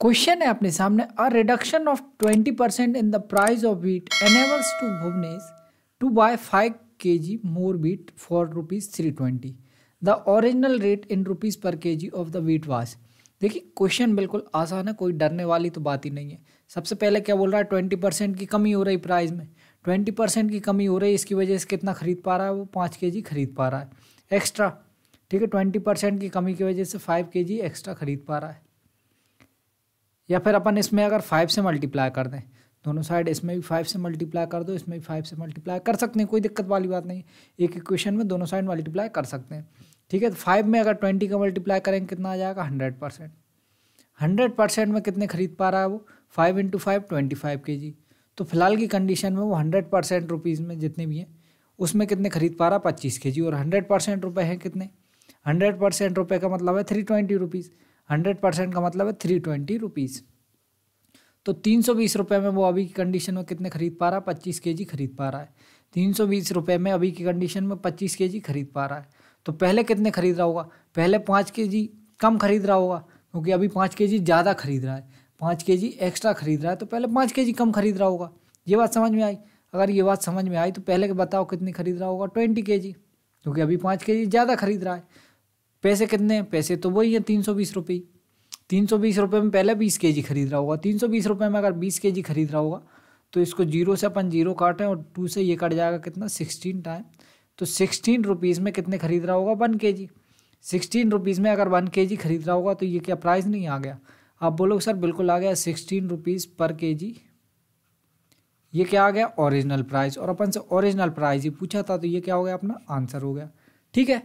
Question है अपने सामने a reduction of twenty percent in the price of wheat enables to Bhuvnesh to buy five K G more wheat for rupees three twenty the original rate in rupees पर K ji of the wheat वास देखिए, question बिल्कुल आसान है, कोई डरने वाली तो बात ही नहीं है। सबसे पहले क्या बोल रहा है? ट्वेंटी परसेंट की कमी हो रही प्राइस में। ट्वेंटी परसेंट की कमी हो रही है इसकी वजह से कितना खरीद पा रहा है वो? पाँच के जी खरीद पा रहा है। एक्स्ट्रा ठीक है ट्वेंटी परसेंट की कमी की वजह से फाइव के जी एक्स्ट्रा खरीद पा रहा है। या फिर अपन इसमें अगर फाइव से मल्टीप्लाई कर दें, दोनों साइड इसमें भी फाइव से मल्टीप्लाई कर दो, इसमें भी फाइव से मल्टीप्लाई कर सकते हैं, कोई दिक्कत वाली बात नहीं। एक इक्वेशन में दोनों साइड मल्टीप्लाई कर सकते हैं। ठीक है तो फाइव में अगर ट्वेंटी का मल्टीप्लाई करेंगे कितना आ जाएगा? हंड्रेड परसेंट हंड्रेड परसेंट में कितने खरीद पा रहा है वो? Five into five twenty five K G तो फ़िलहाल की कंडीशन में वो हंड्रेड परसेंट रुपीज़ में जितने भी हैं, उसमें कितने खरीद पा रहा है? पच्चीस के जी और हंड्रेड परसेंट रुपये हैं कितने? हंड्रेड परसेंट रुपये का मतलब है three twenty rupees hundred percent का मतलब है थ्री ट्वेंटी रुपीज़ तो तीन सौ बीस रुपये में वो अभी की कंडीशन में कितने खरीद पा रहा है? पच्चीस के जी खरीद पा रहा है। तीन सौ बीस रुपये में अभी की कंडीशन में पच्चीस के जी खरीद पा रहा है। तो पहले कितने खरीद रहा होगा? पहले पाँच के जी कम खरीद रहा होगा, क्योंकि अभी पाँच के जी ज़्यादा खरीद रहा है। पाँच के जी एक्स्ट्रा खरीद रहा है तो पहले पाँच के जी कम खरीद रहा होगा। ये बात समझ में आई? अगर ये बात समझ में आई तो पहले बताओ कितनी खरीद रहा होगा? ट्वेंटी के जी क्योंकि अभी पाँच के जी ज़्यादा खरीद रहा है। पैसे कितने हैं? पैसे तो वही हैं, तीन सौ बीस रुपये। तीन सौ बीस रुपये में पहले बीस के जी खरीद रहा होगा। तीन सौ बीस रुपये में अगर बीस के जी खरीद रहा होगा तो इसको ज़ीरो से अपन ज़ीरो काटें और टू से ये कट जाएगा कितना? Sixteen time. तो सिक्सटीन रुपीज़ में कितने खरीद रहा होगा? वन के जी सिक्सटीन रुपीज़ में अगर वन के जी खरीद रहा होगा तो ये क्या प्राइस नहीं आ गया? आप बोलोगे सर, बिल्कुल आ गया, सिक्सटीन रुपीज़ पर के जी ये क्या आ गया? Original price. और अपन से ओरिजिनल प्राइस ही पूछा था तो ये क्या हो गया? अपना आंसर हो गया। ठीक है?